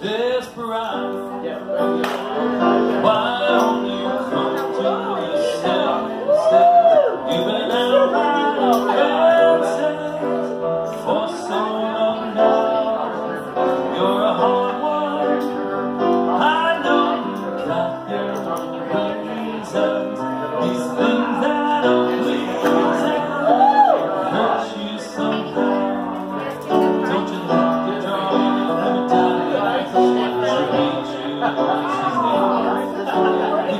Desperado. Yeah.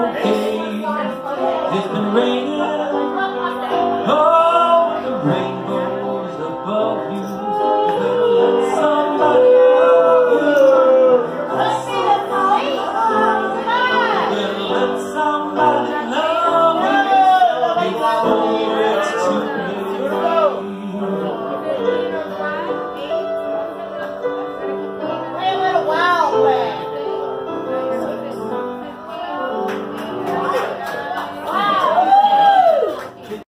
It's been raining.